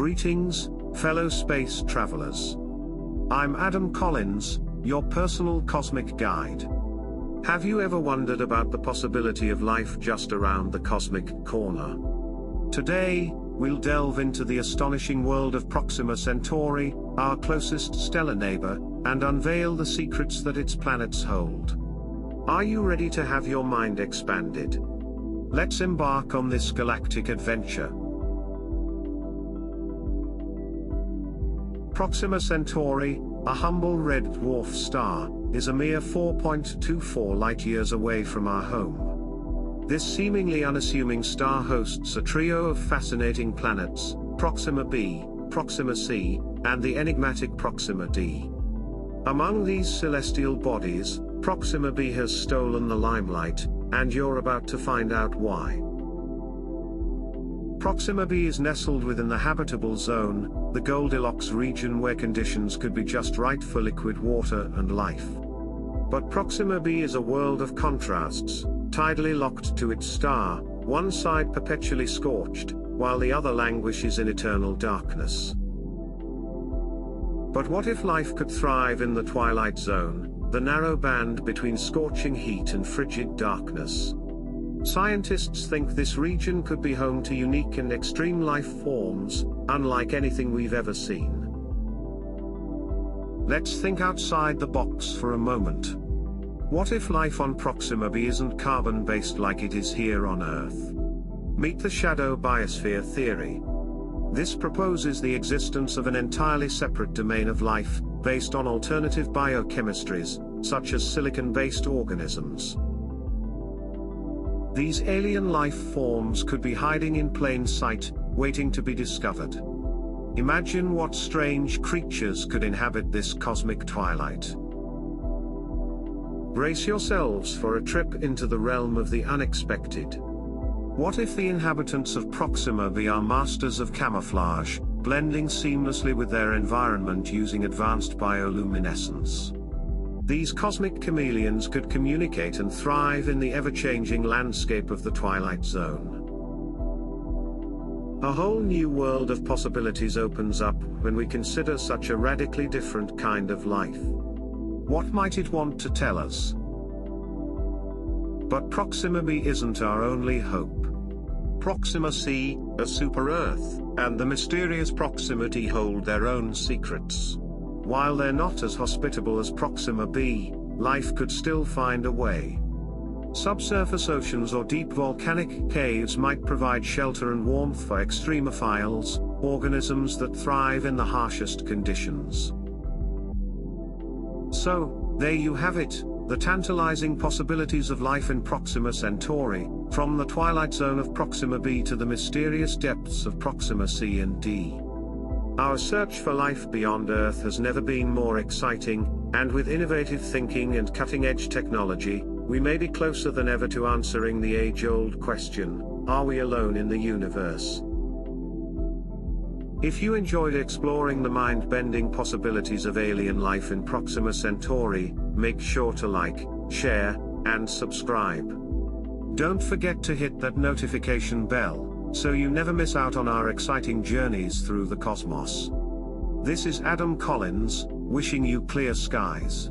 Greetings, fellow space travelers. I'm Adam Collins, your personal cosmic guide. Have you ever wondered about the possibility of life just around the cosmic corner? Today, we'll delve into the astonishing world of Proxima Centauri, our closest stellar neighbor, and unveil the secrets that its planets hold. Are you ready to have your mind expanded? Let's embark on this galactic adventure. Proxima Centauri, a humble red dwarf star, is a mere 4.24 light-years away from our home. This seemingly unassuming star hosts a trio of fascinating planets, Proxima b, Proxima c, and the enigmatic Proxima d. Among these celestial bodies, Proxima b has stolen the limelight, and you're about to find out why. Proxima b is nestled within the habitable zone, the Goldilocks region where conditions could be just right for liquid water and life. But Proxima b is a world of contrasts, tidally locked to its star, one side perpetually scorched, while the other languishes in eternal darkness. But what if life could thrive in the twilight zone, the narrow band between scorching heat and frigid darkness? Scientists think this region could be home to unique and extreme life forms, unlike anything we've ever seen. Let's think outside the box for a moment. What if life on Proxima b isn't carbon-based like it is here on Earth? Meet the shadow biosphere theory. This proposes the existence of an entirely separate domain of life, based on alternative biochemistries, such as silicon-based organisms. These alien life forms could be hiding in plain sight, waiting to be discovered. Imagine what strange creatures could inhabit this cosmic twilight. Brace yourselves for a trip into the realm of the unexpected. What if the inhabitants of Proxima b are masters of camouflage, blending seamlessly with their environment using advanced bioluminescence? These cosmic chameleons could communicate and thrive in the ever-changing landscape of the Twilight Zone. A whole new world of possibilities opens up when we consider such a radically different kind of life. What might it want to tell us? But Proxima b isn't our only hope. Proxima c, a super-Earth, and the mysterious Proxima d hold their own secrets. While they're not as hospitable as Proxima b, life could still find a way. Subsurface oceans or deep volcanic caves might provide shelter and warmth for extremophiles, organisms that thrive in the harshest conditions. So, there you have it, the tantalizing possibilities of life in Proxima Centauri, from the twilight zone of Proxima b to the mysterious depths of Proxima c and d. Our search for life beyond Earth has never been more exciting, and with innovative thinking and cutting-edge technology, we may be closer than ever to answering the age-old question, are we alone in the universe? If you enjoyed exploring the mind-bending possibilities of alien life in Proxima Centauri, make sure to like, share, and subscribe. Don't forget to hit that notification bell, so you never miss out on our exciting journeys through the cosmos. This is Adam Collins, wishing you clear skies.